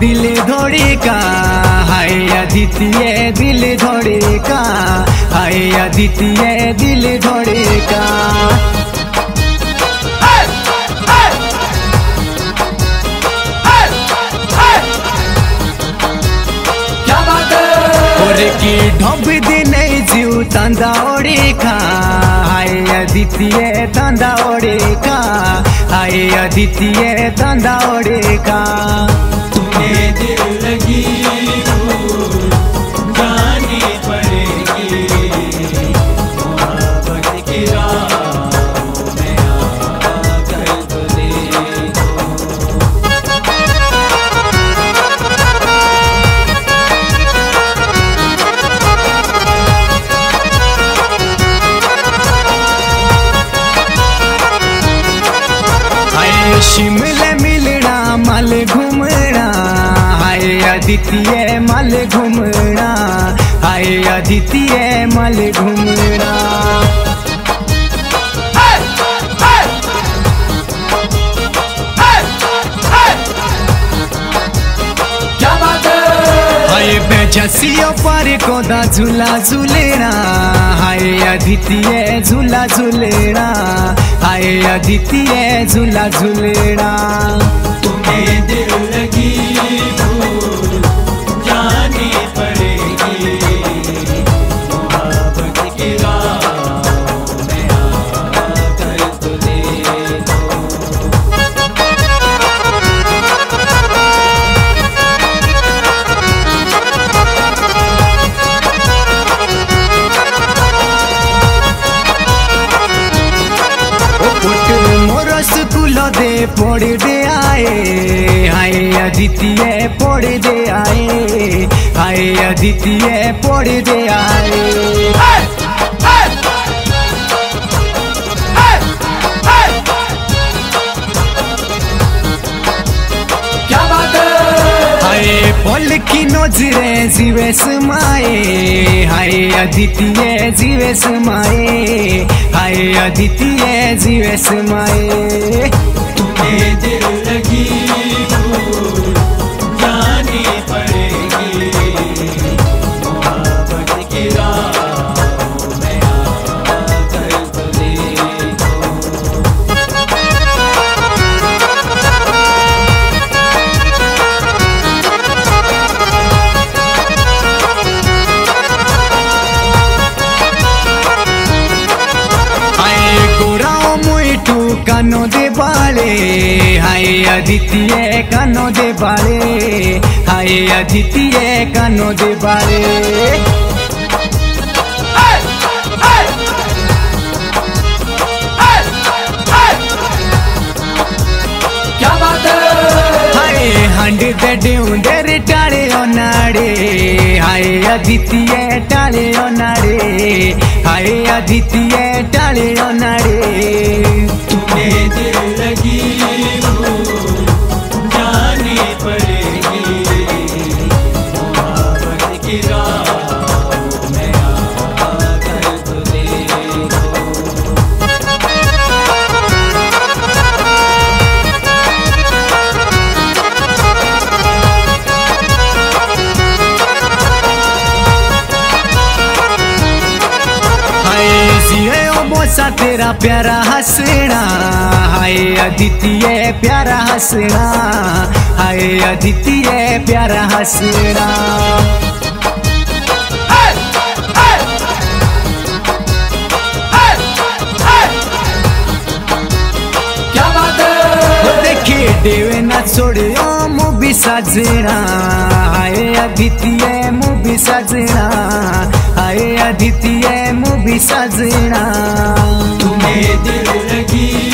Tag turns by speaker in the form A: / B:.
A: दिल धोड़ी का हाय अदितिये दिल धोड़ी का हाय अदितिये दिल धोड़ी का
B: क्या बात है?
A: और की ढोब दिन जीव तंदा ओड़ी का हाय अदितिये ओड़े का? आए अदितिये तंदा ओड़े का? शिमले मिलना मल घूमना। हाय आदित्य मल घूमना। हाय आदित्य मल घूमना। हाय पारे कोदा झूला झूलेना हाय अदितिये झूला झूलेना हाय अदितिये झूला झूलेना
B: तुम्हें
A: दे पढ़ दे आए। हाय अदितिये पढ़ दे आए। हाय अदितिये पढ़ दे आए।
B: क्या बात
A: पल की नजरे जीवे समाए हाय अदितिये जीवे समाए हाय अदितिये जीवे समाए
B: तुम्हें दिल लगी
A: कानो दे बाले हाय अदितिये कानो दे बाले हाय अदितिये कानो दे बाले।
B: क्या बात है?
A: हाय हंड दे डेउंदे रे टाळे ओनाडे हाय अदितिये टाळे ओनाडे हाय अदितिये टाळे ओनाडे। मोसा तेरा प्यारा हंसना। हाय अदितिये प्यारा हंसना। हाय अदितिये प्यारा हंसना।
B: है?
A: देवे ना छोड़ियो मूवी सजना। हाय अदितिये मूवी सजना। हाय अदितिये मूवी सजना।
B: तुम्हें दिल लगी